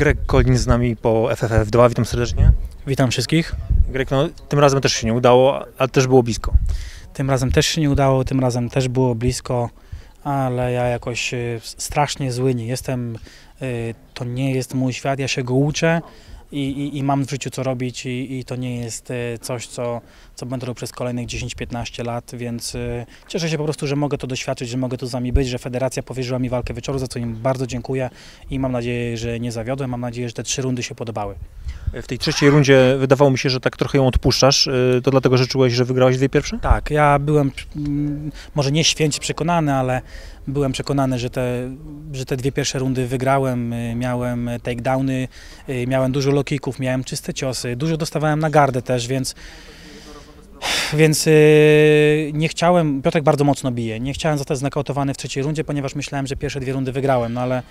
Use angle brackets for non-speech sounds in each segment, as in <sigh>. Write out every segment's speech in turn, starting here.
Greg Collins z nami po FFF2, witam serdecznie. Witam wszystkich. Greg, no, tym razem też się nie udało, ale też było blisko. Tym razem też się nie udało, tym razem też było blisko, ale ja jakoś y, strasznie zły nie jestem. Y, To nie jest mój świat, ja się go uczę i, i, i mam w życiu co robić i, i to nie jest y, coś, co, co będę robił przez kolejnych 10-15 lat, więc y, cieszę się po prostu, że mogę to doświadczyć, że mogę tu z wami być, że federacja powierzyła mi walkę wieczoru, za co im bardzo dziękuję i mam nadzieję, że nie zawiodłem, mam nadzieję, że te trzy rundy się podobały. W tej trzeciej rundzie wydawało mi się, że tak trochę ją odpuszczasz. Y, To dlatego, że czułeś, że wygrałeś dwie pierwsze? Tak, ja byłem mm, może nie święcie przekonany, ale byłem przekonany, że te, że te dwie pierwsze rundy wygrałem. Y, Miałem takedowny, y, miałem dużo lokików, miałem czyste ciosy, dużo dostawałem na gardę też, więc więc y, nie chciałem, Piotrek bardzo mocno bije, nie chciałem zostać znakautowany w trzeciej rundzie, ponieważ myślałem, że pierwsze dwie rundy wygrałem, no ale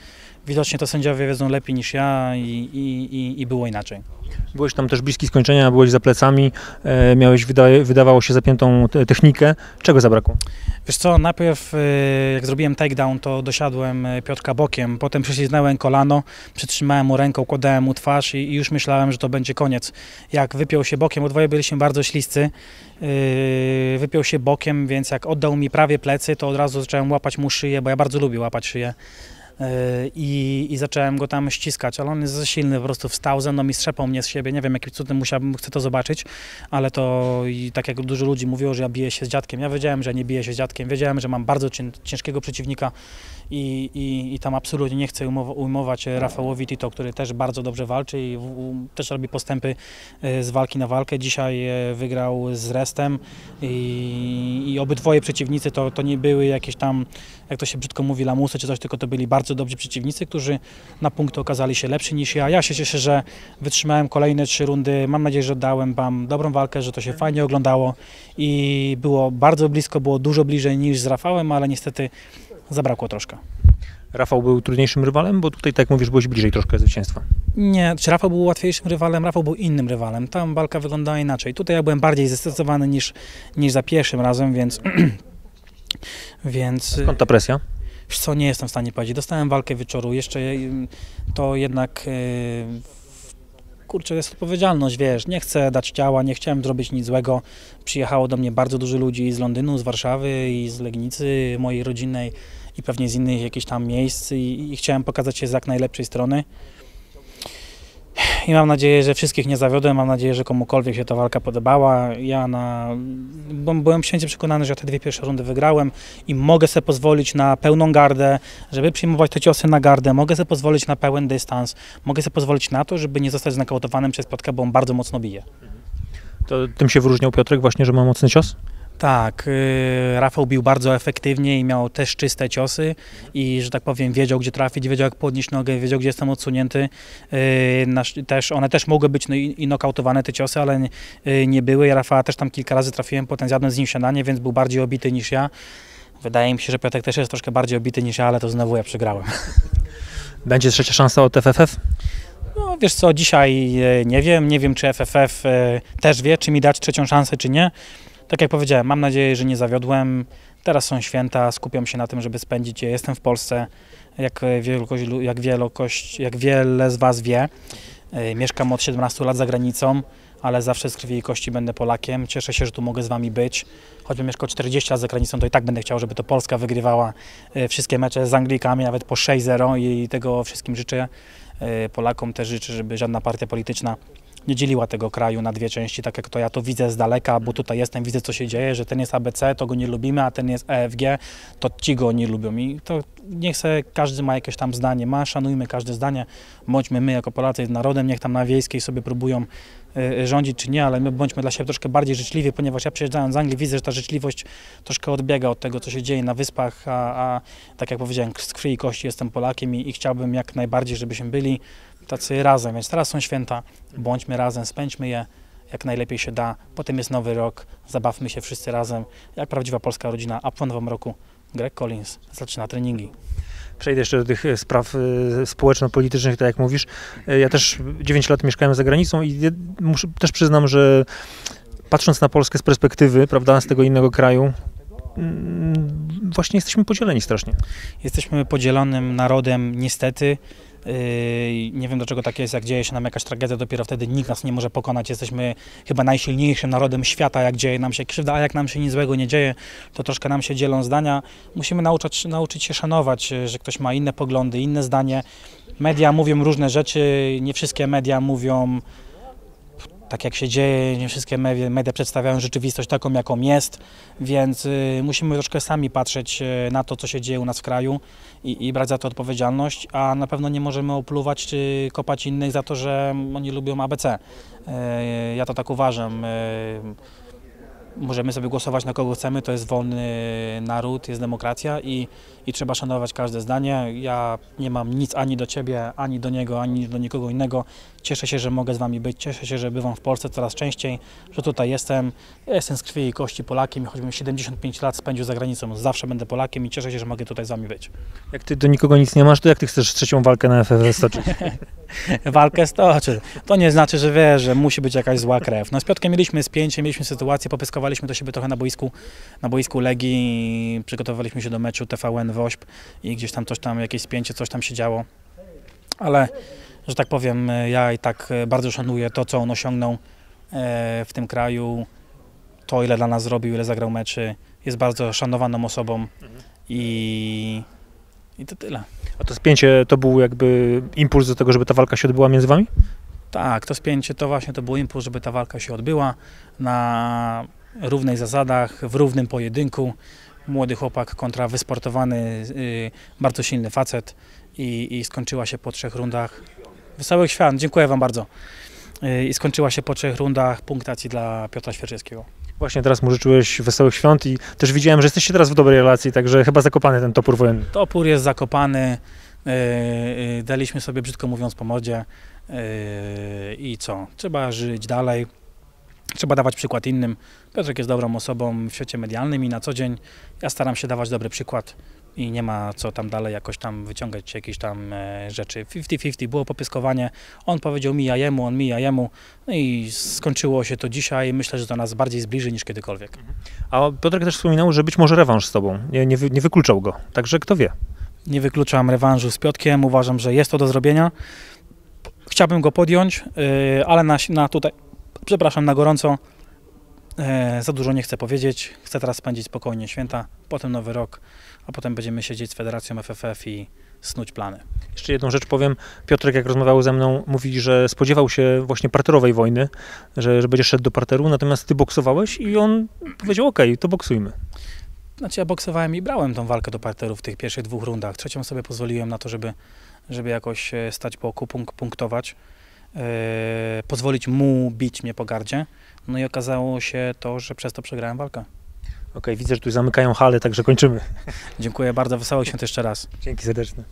widocznie to sędziowie wiedzą lepiej niż ja i, i, i, było inaczej. Byłeś tam też bliski skończenia, byłeś za plecami, e, miałeś, wydaje, wydawało się, zapiętą te- technikę. Czego zabrakło? Wiesz co, najpierw y, jak zrobiłem takedown, to dosiadłem y, Piotrka bokiem, potem prześliznąłem kolano, przytrzymałem mu ręką, układałem mu twarz i, i już myślałem, że to będzie koniec. Jak wypiął się bokiem, obydwoje byliśmy bardzo śliscy, y, wypiął się bokiem, więc jak oddał mi prawie plecy, to od razu zacząłem łapać mu szyję, bo ja bardzo lubię łapać szyję. Y, I, I zacząłem go tam ściskać, ale on jest za silny, po prostu wstał ze mną i strzepał mnie z siebie. Nie wiem, jakim cudem musiałbym, chcę to zobaczyć, ale to i tak jak dużo ludzi mówiło, że ja biję się z dziadkiem. Ja wiedziałem, że nie biję się z dziadkiem, wiedziałem, że mam bardzo cię- ciężkiego przeciwnika i, i, i tam absolutnie nie chcę ujmować e, Rafałowi Tito, który też bardzo dobrze walczy i też robi postępy e, z walki na walkę. Dzisiaj e, wygrał z Restem i, i obydwoje przeciwnicy to, to nie były jakieś tam, jak to się brzydko mówi, lamusy czy coś, tylko to byli bardzo dobrzy przeciwnicy, którzy na punkty okazali się lepsi niż ja. Ja się cieszę, że wytrzymałem kolejne trzy rundy. Mam nadzieję, że dałem wam dobrą walkę, że to się fajnie oglądało i było bardzo blisko, było dużo bliżej niż z Rafałem, ale niestety zabrakło troszkę. Rafał był trudniejszym rywalem, bo tutaj, tak jak mówisz, byłeś bliżej troszkę zwycięstwa. Nie, czy Rafał był łatwiejszym rywalem? Rafał był innym rywalem. Tam walka wyglądała inaczej. Tutaj ja byłem bardziej zestresowany niż, niż za pierwszym razem, więc. <clears throat> więc. Skąd ta presja? Co, nie jestem w stanie powiedzieć. Dostałem walkę wieczoru. Jeszcze y, to jednak. y, Kurczę, jest odpowiedzialność, wiesz, nie chcę dać ciała, nie chciałem zrobić nic złego. Przyjechało do mnie bardzo dużo ludzi z Londynu, z Warszawy i z Legnicy mojej rodzinnej i pewnie z innych jakichś tam miejsc i, i chciałem pokazać się z jak najlepszej strony. I mam nadzieję, że wszystkich nie zawiodłem, mam nadzieję, że komukolwiek się ta walka podobała. Ja na, byłem święcie przekonany, że te dwie pierwsze rundy wygrałem i mogę sobie pozwolić na pełną gardę, żeby przyjmować te ciosy na gardę, mogę sobie pozwolić na pełen dystans, mogę sobie pozwolić na to, żeby nie zostać znakautowanym przez Piotrka, bo on bardzo mocno bije. To tym się wyróżniał Piotrek właśnie, że ma mocny cios? Tak, y, Rafał bił bardzo efektywnie i miał też czyste ciosy i, że tak powiem, wiedział gdzie trafić, wiedział jak podnieść nogę, wiedział gdzie jestem odsunięty. Y, też, one też mogły być no, i, nokautowane te ciosy, ale nie, y, nie były. Ja Rafała też tam kilka razy trafiłem, potem zjadłem z nim śniadanie, więc był bardziej obity niż ja. Wydaje mi się, że Piotrek też jest troszkę bardziej obity niż ja, ale to znowu ja przegrałem. <laughs> Będzie trzecia szansa od FFF? No wiesz co, dzisiaj nie wiem, nie wiem czy FFF też wie, czy mi dać trzecią szansę, czy nie. Tak jak powiedziałem, mam nadzieję, że nie zawiodłem. Teraz są święta, skupiam się na tym, żeby spędzić je. Jestem w Polsce, jak, wielokość, lu- jak, jak wiele z Was wie. Mieszkam od 17 lat za granicą, ale zawsze z krwi i kości będę Polakiem. Cieszę się, że tu mogę z Wami być. Choćbym mieszkał 40 lat za granicą, to i tak będę chciał, żeby to Polska wygrywała e, wszystkie mecze z Anglikami, nawet po 6-0 i tego wszystkim życzę. E, Polakom też życzę, żeby żadna partia polityczna nie dzieliła tego kraju na dwie części, tak jak to ja to widzę z daleka, bo tutaj jestem, widzę co się dzieje, że ten jest ABC, to go nie lubimy, a ten jest EFG, to ci go nie lubią. I to niech se każdy ma jakieś tam zdanie, ma, szanujmy każde zdanie, bądźmy my jako Polacy narodem, niech tam na wiejskiej sobie próbują y, rządzić czy nie, ale my bądźmy dla siebie troszkę bardziej życzliwi, ponieważ ja przyjeżdżając z Anglii widzę, że ta życzliwość troszkę odbiega od tego, co się dzieje na wyspach, a, a tak jak powiedziałem, z krwi i kości jestem Polakiem i, i chciałbym jak najbardziej, żebyśmy byli tacy razem, więc teraz są święta, bądźmy razem, spędźmy je jak najlepiej się da. Potem jest nowy rok, zabawmy się wszyscy razem, jak prawdziwa polska rodzina, a po nowym roku Greg Collins zaczyna treningi. Przejdę jeszcze do tych e, spraw e, społeczno-politycznych, tak jak mówisz. E, Ja też 9 lat mieszkałem za granicą i muszę, też przyznam, że patrząc na Polskę z perspektywy, prawda, z tego innego kraju, mm, właśnie jesteśmy podzieleni strasznie. Jesteśmy podzielonym narodem, niestety. Yy, Nie wiem dlaczego tak jest, jak dzieje się nam jakaś tragedia, dopiero wtedy nikt nas nie może pokonać. Jesteśmy chyba najsilniejszym narodem świata, jak dzieje nam się krzywda, a jak nam się nic złego nie dzieje, to troszkę nam się dzielą zdania. Musimy nauczać, nauczyć się szanować, yy, że ktoś ma inne poglądy, inne zdanie. Media mówią różne rzeczy, nie wszystkie media mówią tak jak się dzieje, nie wszystkie media, przedstawiają rzeczywistość taką, jaką jest, więc y, musimy troszkę sami patrzeć y, na to, co się dzieje u nas w kraju i, i brać za to odpowiedzialność, a na pewno nie możemy opluwać czy kopać innych za to, że oni lubią ABC. Y, ja to tak uważam. Możemy sobie głosować na kogo chcemy, to jest wolny naród, jest demokracja i, i trzeba szanować każde zdanie. Ja nie mam nic ani do ciebie, ani do niego, ani do nikogo innego. Cieszę się, że mogę z wami być, cieszę się, że bywam w Polsce coraz częściej, że tutaj jestem. Ja jestem z krwi i kości Polakiem, choćbym 75 lat spędził za granicą, zawsze będę Polakiem i cieszę się, że mogę tutaj z wami być. Jak ty do nikogo nic nie masz, to jak ty chcesz trzecią walkę na FFS stoczyć? <laughs> walkę stoczy. To nie znaczy, że wiesz, że musi być jakaś zła krew. No z Piotkiem mieliśmy spięcie, mieliśmy sytuację, popyskowaliśmy do siebie trochę na boisku, na boisku Legii, przygotowaliśmy się do meczu TVN WOŚP i gdzieś tam coś tam, jakieś spięcie, coś tam się działo. Ale, że tak powiem, ja i tak bardzo szanuję to, co on osiągnął e, w tym kraju, to ile dla nas zrobił, ile zagrał meczy. Jest bardzo szanowaną osobą i, i to tyle. A to spięcie to był jakby impuls do tego, żeby ta walka się odbyła między wami? Tak, to spięcie to właśnie to był impuls, żeby ta walka się odbyła na równych zasadach, w równym pojedynku. Młody chłopak kontra wysportowany, y, bardzo silny facet i, i skończyła się po trzech rundach. Wesołych świąt, dziękuję Wam bardzo. Y, I skończyła się po trzech rundach punktacji dla Piotra Świerczewskiego. Właśnie teraz mu życzyłeś wesołych świąt i też widziałem, że jesteście teraz w dobrej relacji, także chyba zakopany ten topór wojenny. Topór jest zakopany, y, daliśmy sobie brzydko mówiąc po mordzie y, i co? Trzeba żyć dalej, trzeba dawać przykład innym. Piotrek jest dobrą osobą w świecie medialnym i na co dzień ja staram się dawać dobry przykład i nie ma co tam dalej jakoś tam wyciągać jakieś tam e, rzeczy. 50-50 było popyskowanie, on powiedział mi, ja jemu, on mi, ja jemu no i skończyło się to dzisiaj. Myślę, że to nas bardziej zbliży niż kiedykolwiek. A Piotrek też wspominał, że być może rewanż z tobą. Nie, nie, nie wykluczał go. Także kto wie. Nie wykluczam rewanżu z Piotkiem, uważam, że jest to do zrobienia. Chciałbym go podjąć, yy, ale na, na tutaj, przepraszam, na gorąco e, za dużo nie chcę powiedzieć. Chcę teraz spędzić spokojnie święta, potem nowy rok, a potem będziemy siedzieć z Federacją FFF i snuć plany. Jeszcze jedną rzecz powiem. Piotrek, jak rozmawiał ze mną, mówi, że spodziewał się właśnie parterowej wojny, że, że będzie szedł do parteru, natomiast ty boksowałeś i on powiedział, okej, to boksujmy. Znaczy ja boksowałem i brałem tą walkę do parteru w tych pierwszych dwóch rundach. Trzecią sobie pozwoliłem na to, żeby, żeby jakoś e, stać po oku, punk- punktować. E, pozwolić mu bić mnie po gardzie. No i okazało się to, że przez to przegrałem walkę. Okej, widzę, że tu zamykają hale, także kończymy. Dziękuję bardzo, wesołych świąt jeszcze raz. Dzięki serdeczne.